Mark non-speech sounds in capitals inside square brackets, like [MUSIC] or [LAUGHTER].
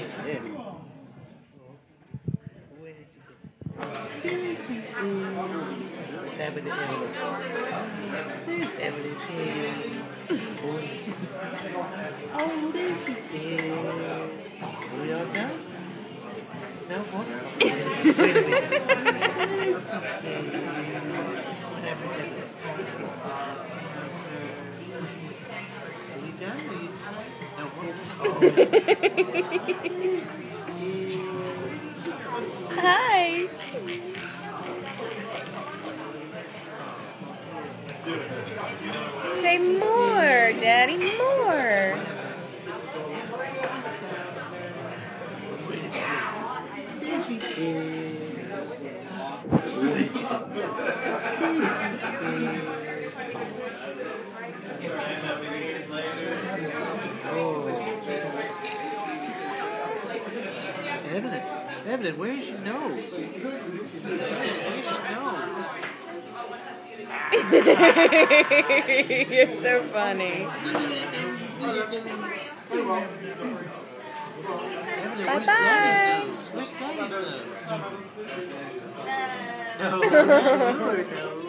Oh. We all done? What? You. [LAUGHS] Hi. Say more, Daddy, more. There she. Oh. Evelyn, Evelyn, where's your nose? Where's your nose? [LAUGHS] You're so funny. Bye bye. Where's Daddy's nose? No. [LAUGHS] [LAUGHS]